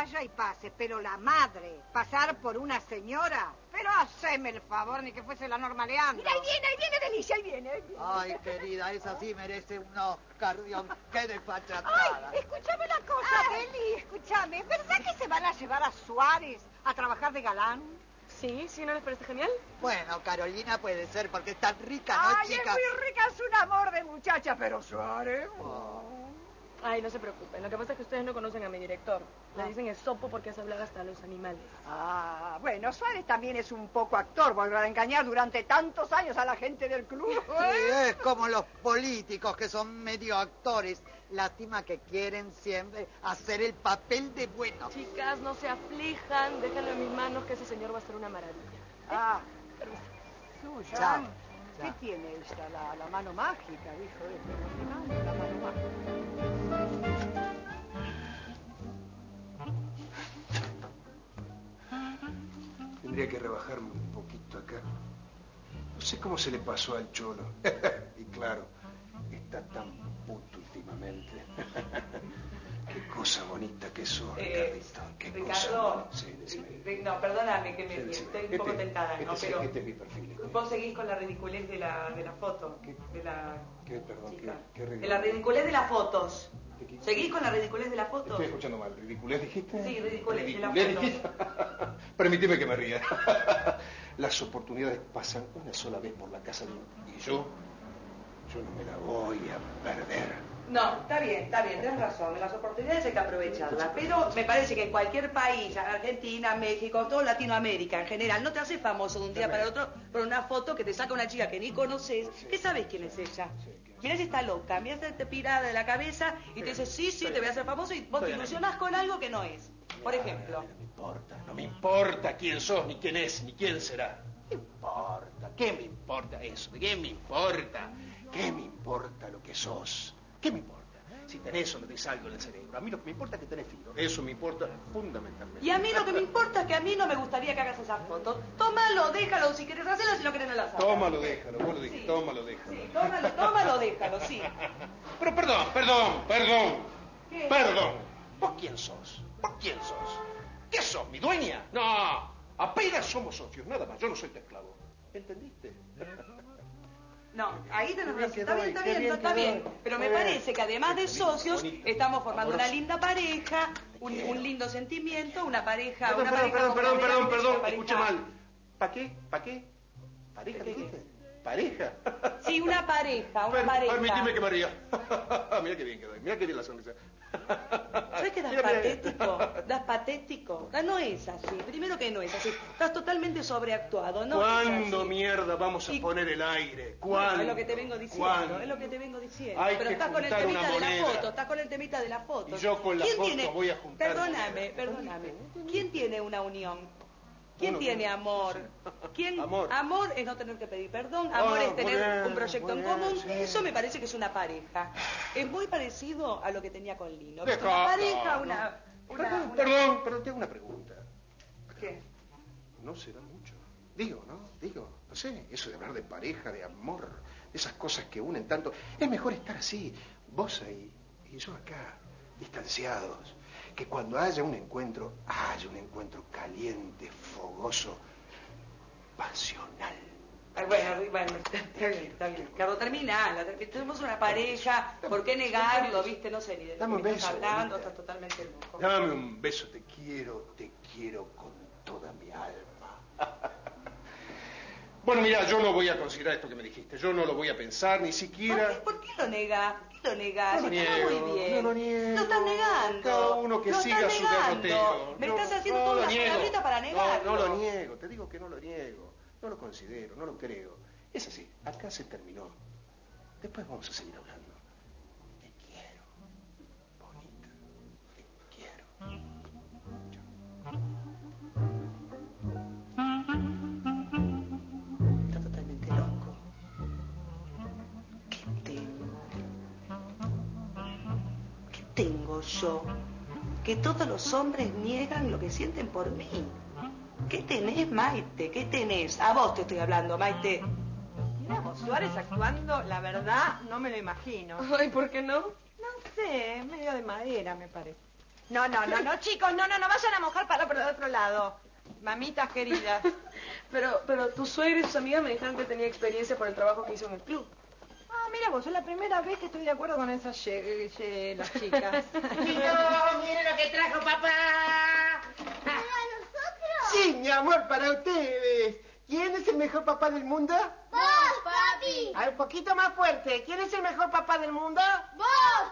vaya y pase, pero la madre, pasar por una señora, pero haceme el favor, ni que fuese la Norma Leandro. Mira, ahí viene, ahí viene Delicia, ahí viene. ahí viene. Ay, querida, esa sí merece un Oscar, Dios. Qué desfachatada. Ay, escúchame la cosa, Beli, escúchame. ¿Verdad que se van a llevar a Suárez a trabajar de galán? Sí, sí, ¿no les parece genial? Bueno, Carolina puede ser porque es tan rica, ¿no, Ay, chica? es muy rica, es un amor de muchacha, pero Suárez... oh. Ay, no se preocupen. Lo que pasa es que ustedes no conocen a mi director. Le dicen esopo porque hace hablar hasta a los animales. Ah, bueno, Suárez también es un poco actor, volver a engañar durante tantos años a la gente del club. Sí, es como los políticos que son medio actores. Lástima que quieren siempre hacer el papel de bueno. Chicas, no se aflijan. Déjenlo en mis manos que ese señor va a ser una maravilla. Ah. Chao, ¿Qué tiene esta? La, la mano mágica, dijo la mano mágica. Tendría que rebajarme un poquito acá. No sé cómo se le pasó al cholo. y claro, está tan puto últimamente. Qué cosa bonita que sos, Eh, Ricardito. Qué Ricardo, cosa. Sí, decime. Ri- no, perdóname que me Sí, estoy un poco Este- tentada, ¿no? este, Pero este es mi perfil. este. vos seguís con la ridiculez de la, de la foto, ¿Qué? de la ¿Qué? Perdón, chica. ¿qué, qué de la ridiculez de las fotos. ¿Seguís con la ridiculez de las fotos? Estoy escuchando mal. ¿Ridiculez dijiste? Sí, ridiculez de la ¿Ridiculez foto. Permitime que me ría. Las oportunidades pasan una sola vez por la casa de uno. Y yo, yo no me la voy a perder. No, está bien, está bien, tienes razón. Las oportunidades hay que aprovecharlas. Pero me parece que en cualquier país, Argentina, México, todo Latinoamérica en general, no te haces famoso de un día para el otro por una foto que te saca una chica que ni conoces. ¿Qué sabes quién es ella? Mirá si está loca, mirá si te pirada de la cabeza y te dice, sí, sí, te voy a hacer famoso y vos te ilusionás con algo que no es. Por ejemplo. No me importa, no me importa quién sos, ni quién es, ni quién será. ¿Qué importa? ¿Qué me importa eso? ¿Qué me importa? ¿Qué me importa lo que sos? ¿Qué me importa? Si tenés o no tenés algo en el cerebro. A mí lo que me importa es que tenés filo. Eso me importa fundamentalmente. Y a mí lo que me importa es que a mí no me gustaría que hagas esas fotos. Tómalo, déjalo, si quieres hacerlo, si no querés no las hagas. Tómalo, déjalo, vos lo dijiste, Sí. tómalo, déjalo. Sí, tómalo, tómalo, déjalo, sí. Pero perdón, perdón, perdón. ¿Qué? Perdón. ¿Vos quién sos? ¿Vos quién sos? ¿Qué sos, mi dueña? No, apenas somos socios, nada más. Yo no soy tu esclavo. ¿Entendiste? No, ahí tenés razón. Está bien, está bien, está bien. Pero me parece que además de lindo, socios, estamos formando una linda pareja, un, lindo sentimiento, una pareja, Perdón, una perdón, pareja perdón, perdón, perdón, perdón, escuché mal. ¿Pa qué? ¿Pa qué? ¿Pareja ¿Qué, qué, dijiste? ¿Pareja? Sí, una pareja, una Per- pareja. Permitime que me ría. mira qué bien quedó, mira qué bien la sonrisa. ¿Sabes que das patético? Das patético. Ah, No es así. Primero que no es así. Estás totalmente sobreactuado. No ¿Cuándo mierda vamos a Y- poner el aire? Bueno, ¿Cuándo? es lo que te vengo diciendo, ¿Cuándo? es lo que te vengo diciendo. Hay Pero que estás con el temita de la foto, estás con el temita de la foto. Y yo con la ¿Quién foto tiene- voy a juntar Perdóname, perdóname. ¿Quién tiene una unión? ¿Quién Uno- tiene amor? ¿Quién? Amor. es no tener que pedir perdón, amor Ah, es tener bien, un proyecto en bien, común. sí. Eso me parece que es una pareja. Es muy parecido a lo que tenía con Lino. Deja- Una pareja, no, una... no. una- Perdón, una- perdón, pero te hago una pregunta. ¿Qué? No será mucho. Digo, ¿no? Digo, no sé, eso de hablar de pareja, de amor, de esas cosas que unen tanto. Es mejor estar así, vos ahí y yo acá, distanciados. Que cuando haya un encuentro, haya un encuentro caliente, fogoso, pasional. Bueno, bueno, está bien, está bien. Carlos, terminala. Tenemos una pareja, ¿por qué negarlo? ¿Viste? No sé ni de Dame lo que estás beso, hablando, estás totalmente loco. Dame un beso, te quiero, te quiero con toda mi alma. Bueno, mira, yo no voy a considerar esto que me dijiste. Yo no lo voy a pensar, ni ¿Por siquiera. qué, por qué lo negás? ¿Por qué lo negás? No lo Está niego, muy bien. no lo niego. Lo estás negando. Cada uno que Lo siga su negando. derrotero. Me estás haciendo no toda lo una niego. palabrita para No, negarlo. No, lo niego, te digo que no lo niego. No lo considero, no lo creo. Es así, acá se terminó. Después vamos a seguir hablando. Yo? Que todos los hombres niegan lo que sienten por mí. ¿Qué tenés, Maite? ¿Qué tenés? A vos te estoy hablando, Maite. Miramos, Suárez actuando, la verdad, no me lo imagino. Ay, ¿por qué no? No sé, medio de madera, me parece. No, no, no, no, chicos, no, no, no vayan a mojar para por el otro lado. Mamitas queridas. Pero, pero tu suegra y sus amigas me dijeron que tenía experiencia por el trabajo que hizo en el club. Ah, mira vos, es la primera vez que estoy de acuerdo con esas ye- ye- las chicas. miren lo que trajo papá. Sí, mi amor, para ustedes. ¿Quién es el mejor papá del mundo? ¡Vos, papi! A ver, un poquito más fuerte. ¿Quién es el mejor papá del mundo? ¡Vos,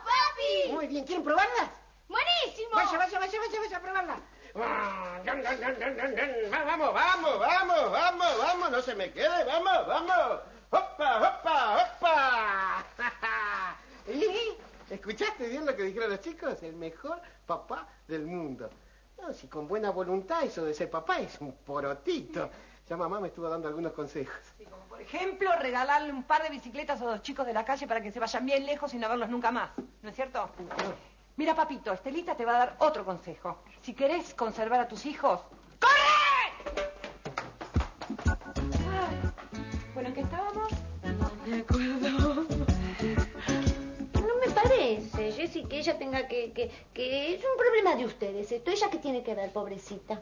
papi! Muy bien, ¿quieren probarlas? ¡Buenísimo! Vaya, vaya, vaya, vaya, vaya a probarla. Ah, gan, gan, gan, gan, gan, gan. Vamos, vamos, vamos, vamos, vamos, no se me quede, vamos, vamos. ¡Opa, opa, opa! ¿Y? ¿Escuchaste bien lo que dijeron los chicos? El mejor papá del mundo. No, si con buena voluntad eso de ser papá es un porotito. Ya mamá me estuvo dando algunos consejos. Sí, como por ejemplo, regalarle un par de bicicletas a los chicos de la calle para que se vayan bien lejos y no verlos nunca más. ¿No es cierto? Mira, papito, Estelita te va a dar otro consejo. Si querés conservar a tus hijos, ¡corre! Que ella tenga que, que... que es un problema de ustedes esto. ¿Ella qué tiene que ver, pobrecita?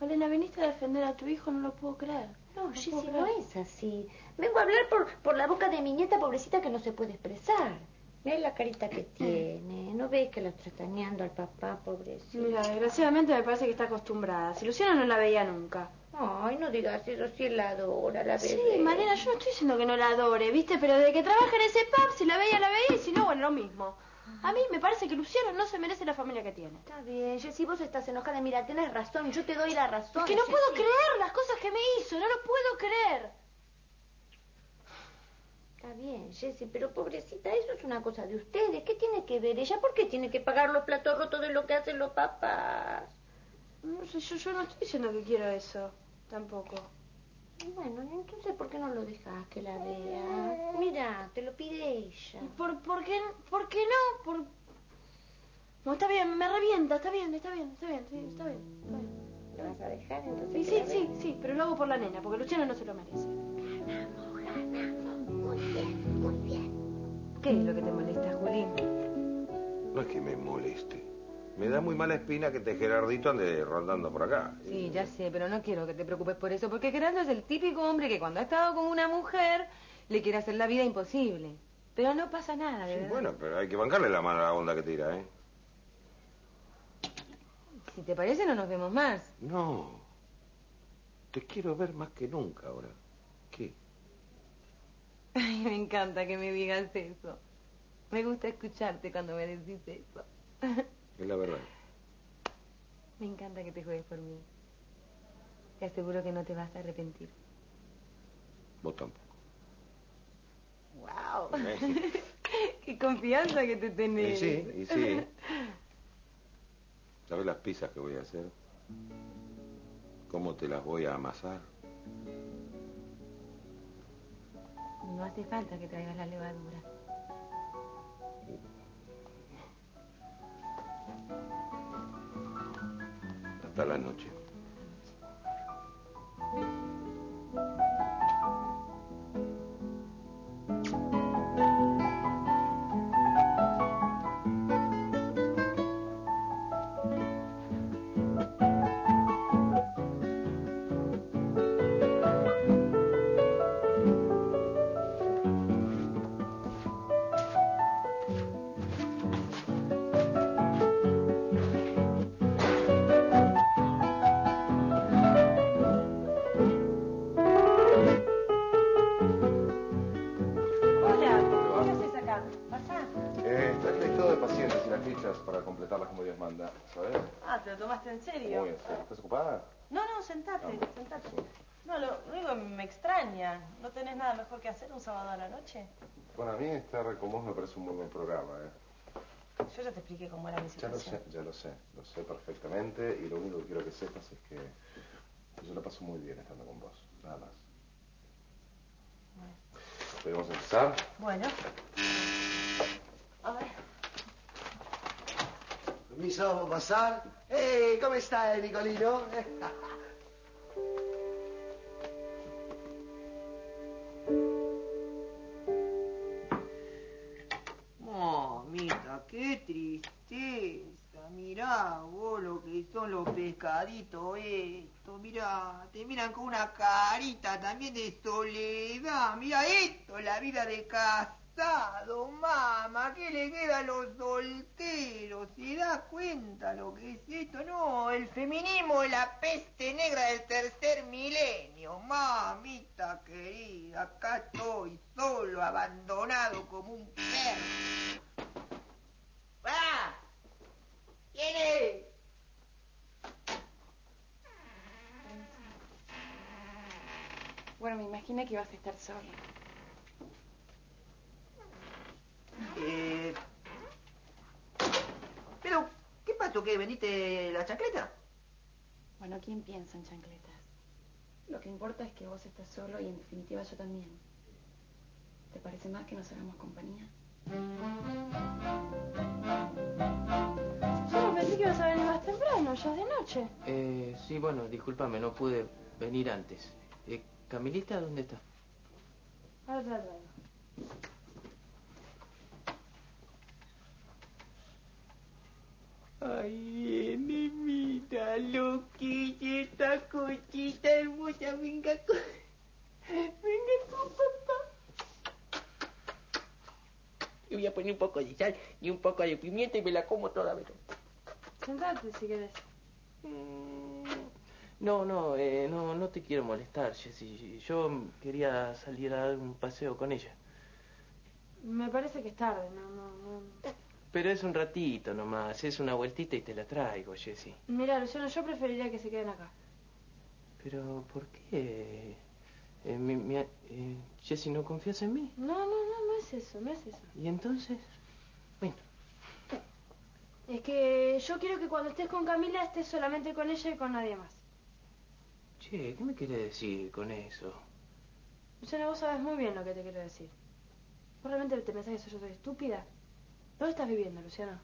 Malena, viniste a defender a tu hijo, no lo puedo creer. No, puedo Jessy, no es así. Vengo a hablar por, por la boca de mi nieta pobrecita que no se puede expresar. Mira la carita que tiene. ¿No ves que la está extrañando al papá, pobrecita? Mira, desgraciadamente me parece que está acostumbrada. Si Luciana no la veía nunca. Ay, no digas eso, si él la adora, la Sí, bebé. Malena, yo no estoy diciendo que no la adore, ¿viste? Pero desde que trabaja en ese pub, si la veía, la veía, y si no, bueno, lo mismo. A mí me parece que Luciana no se merece la familia que tiene. Está bien, Jessy, vos estás enojada. Mira, tenés razón, yo te doy la razón. Es que no puedo creer las cosas que me hizo, no lo puedo creer. Está bien, Jessy, pero pobrecita, eso es una cosa de ustedes. ¿Qué tiene que ver ella? ¿Por qué tiene que pagar los platos rotos de lo que hacen los papás? No sé, yo, yo no estoy diciendo que quiero eso, tampoco. Bueno, entonces, ¿por qué no lo dejas que la vea? Mira, te lo pide ella. ¿Por, por, qué, ¿Por qué no? Por... No, está bien, me revienta, está bien, está bien, está bien, sí, está bien. Está bien. ¿Lo vas a dejar entonces? Sí, sí, sí, sí, pero lo hago por la nena, porque Luciana no se lo merece. Ganamos, ganamos. Muy bien, muy bien. ¿Qué es lo que te molesta, Juli? No es que me moleste. Me da muy mala espina que este Gerardito ande rondando por acá. Sí, ya sé, pero no quiero que te preocupes por eso, porque Gerardo es el típico hombre que cuando ha estado con una mujer le quiere hacer la vida imposible. Pero no pasa nada, de Sí, verdad. bueno, pero hay que bancarle la mala onda que tira, ¿eh? Si te parece, no nos vemos más. No. Te quiero ver más que nunca ahora. ¿Qué? Ay, me encanta que me digas eso. Me gusta escucharte cuando me decís eso. Es la verdad. Me encanta que te juegues por mí. Te aseguro que no te vas a arrepentir. Vos tampoco. ¡Wow! ¡Qué confianza que te Y tenés! sí, y sí. ¿Sabes las pizzas que voy a hacer? ¿Cómo te las voy a amasar? No hace falta que traigas la levadura. Hasta la noche. Como Dios manda, ¿sabes? Ah, ¿te lo tomaste en serio? Muy en serio. ¿Estás ocupada? No, no, sentate, Ah, sentate. No, lo único me extraña, ¿no tenés nada mejor que hacer un sábado a la noche? Bueno, a mí estar con vos me parece un muy buen programa, ¿eh? Yo ya te expliqué cómo era mi Ya lo situación. sé, ya lo sé. Lo sé perfectamente y lo único que quiero que sepas es que yo la paso muy bien estando con vos, nada más. ¿Podemos empezar? Bueno. A ver. Permiso, ¿puedo pasar? ¡Eh! ¿Cómo está, eh, Nicolino? Mamita, qué tristeza, mi mirá vos lo que son los pescaditos estos, mirá, te miran con una carita también de soledad, mirá esto, la vida de casado, mamá, ¿qué le queda a los solteros? ¿Se da cuenta lo que es esto? No, el feminismo es la peste negra del tercer milenio, mamita querida, acá estoy solo, abandonado como un perro. ¡Va! ¿Quién es? Bueno, me imaginé que ibas a estar sola. Eh, pero, ¿qué veniste la chancleta? Bueno, ¿quién piensa en chancletas? Lo que importa es que vos estás solo y en definitiva yo también. ¿Te parece más que nos hagamos compañía? Yo pensé que ibas a venir más temprano, ya es de noche. Eh, sí, bueno, discúlpame, no pude venir antes. Eh, ¿Camilita dónde está? Ahora te la traigo. Ay, mira lo que es esta cochita hermosa. Venga con... Venga con papá. Le voy a poner un poco de sal y un poco de pimienta y me la como toda vez. Sentate si querés. No, no, eh, no, no te quiero molestar, Jessy. Yo quería salir a dar un paseo con ella. Me parece que es tarde, no, no, no. Pero es un ratito nomás, es una vueltita y te la traigo, Jessy. Mira, Luciano, yo preferiría que se queden acá. Pero, ¿por qué? Eh, mi- mi- eh, Jessy, ¿no confías en mí? No, no, no, no es eso, no es eso. ¿Y entonces? Es que yo quiero que cuando estés con Camila estés solamente con ella y con nadie más. Che, ¿qué me quiere decir con eso? Luciano, vos sabes muy bien lo que te quiero decir. ¿Vos realmente te pensás que yo soy estúpida? ¿Dónde estás viviendo, Luciano?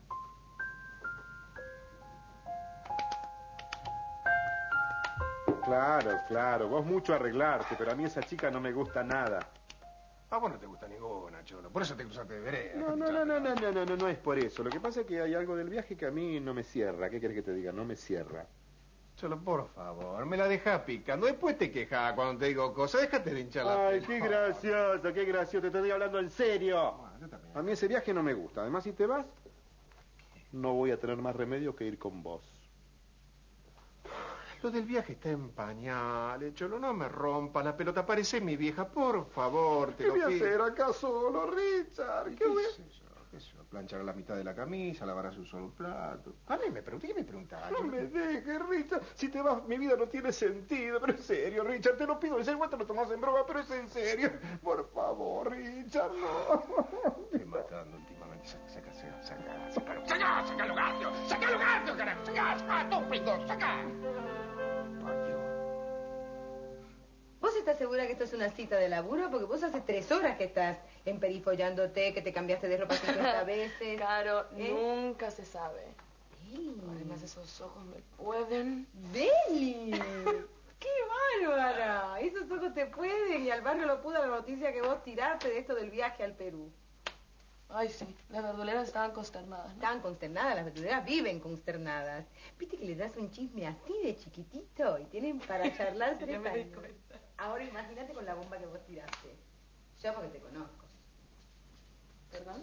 Claro, claro, vos mucho arreglarte, pero a mí esa chica no me gusta nada. A vos no te gusta ninguna, Cholo. Por eso te cruzaste de vereda. No, no, no, no, no, no, no, no, no es por eso. Lo que pasa es que hay algo del viaje que a mí no me cierra. ¿Qué querés que te diga? No me cierra. Cholo, por favor, me la dejas picando. Después te quejas cuando te digo cosas. Déjate de hinchar la Ay, pelota. qué gracioso, qué gracioso. Te estoy hablando en serio. A mí ese viaje no me gusta. Además, si te vas, no voy a tener más remedio que ir con vos. Lo del viaje está en pañales, Cholo. No me rompa la pelota. Parece mi vieja, por favor. Te ¿Qué lo voy a pido. hacer acá solo, Richard? ¿Y ¿Qué ¿Qué voy a es eso? ¿Qué es eso? Planchar la mitad de la camisa, lavarás un solo plato. A mí me pregunté, ¿qué me preguntás? No me dejes, Richard. Si te vas, mi vida no tiene sentido. Pero en serio, Richard, te lo pido. En serio, te lo tomas en broma, pero es en serio. Por favor, Richard, no. Estoy matando últimamente. Saca, saca, saca, saca, saca, saca, Garfio. Sácalo, Garfio, carajo. Saca, saca, estúpido, saca. ¿Vos estás segura que esto es una cita de laburo? Porque vos hace tres horas que estás emperifollándote, que te cambiaste de ropa 50 veces. Claro, ¿Eh? nunca se sabe. Además, esos ojos me pueden. ¡Deli! ¡Qué bárbara! Esos ojos te pueden y al barrio lo pudo la noticia que vos tiraste de esto del viaje al Perú. Ay, sí, las verduleras estaban consternadas. Estaban consternadas, las verduleras viven consternadas. Viste que le das un chisme así de chiquitito y tienen para charlar tres Ya me di años. Ahora imagínate con la bomba que vos tiraste. Yo porque te conozco. ¿Perdón?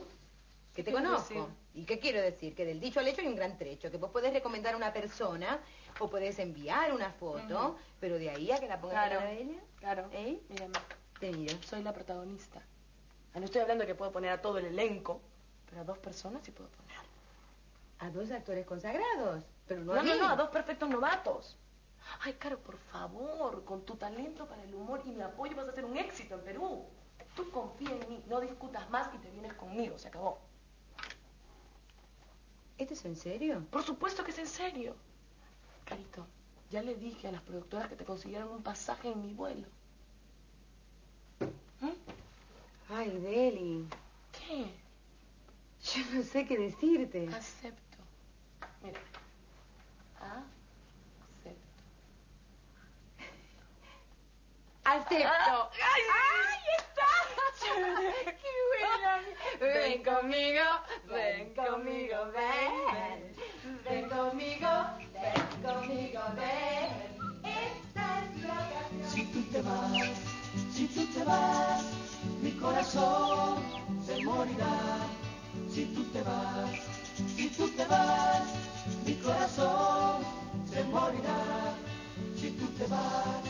Que te ¿Qué quieres conozco. decir? ¿Y qué quiero decir? Que del dicho al hecho hay un gran trecho. Que vos podés recomendar a una persona o podés enviar una foto, pero de ahí a que la pongas Claro, la ella. claro. ¿Eh? Mírame. Te miro. Soy la protagonista. Ah, No estoy hablando de que puedo poner a todo el elenco, pero a dos personas sí puedo poner. A dos actores consagrados, pero no, No, a no, a dos perfectos novatos. Ay, Caro, por favor, con tu talento para el humor y mi apoyo vas a hacer un éxito en Perú. Tú confía en mí, no discutas más y te vienes conmigo, se acabó. ¿Esto es en serio? Por supuesto que es en serio. Carito, ya le dije a las productoras que te consiguieran un pasaje en mi vuelo. Ay, Deli. ¿Qué? Yo no sé qué decirte. Acepto. Mira. acepto. ¡Ay, está! Ven conmigo, ven conmigo, ven. Ven conmigo, ven conmigo, ven. Esta. Si tú te vas, si tú te vas, mi corazón se morirá. Si tú te vas, si tú te vas, mi corazón se morirá. Si tú te vas.